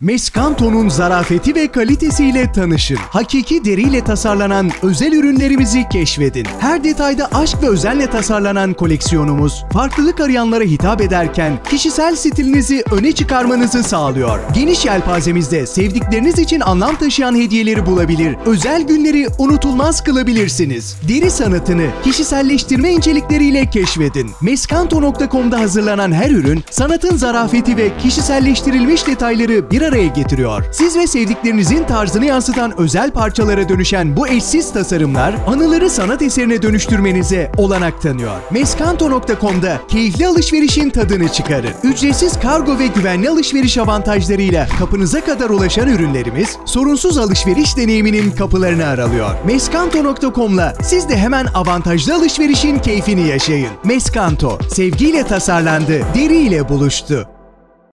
Meskanto'nun zarafeti ve kalitesiyle tanışın. Hakiki deriyle tasarlanan özel ürünlerimizi keşfedin. Her detayda aşk ve özenle tasarlanan koleksiyonumuz, farklılık arayanlara hitap ederken kişisel stilinizi öne çıkarmanızı sağlıyor. Geniş yelpazemizde sevdikleriniz için anlam taşıyan hediyeleri bulabilir, özel günleri unutulmaz kılabilirsiniz. Deri sanatını kişiselleştirme incelikleriyle keşfedin. Meskanto.com'da hazırlanan her ürün, sanatın zarafeti ve kişiselleştirilmiş detayları bir araya getiriyor. Siz ve sevdiklerinizin tarzını yansıtan özel parçalara dönüşen bu eşsiz tasarımlar, anıları sanat eserine dönüştürmenize olanak tanıyor. Meskanto.com'da keyifli alışverişin tadını çıkarın. Ücretsiz kargo ve güvenli alışveriş avantajlarıyla kapınıza kadar ulaşan ürünlerimiz, sorunsuz alışveriş deneyiminin kapılarını aralıyor. Meskanto.com'la siz de hemen avantajlı alışverişin keyfini yaşayın. Meskanto, sevgiyle tasarlandı, deriyle buluştu.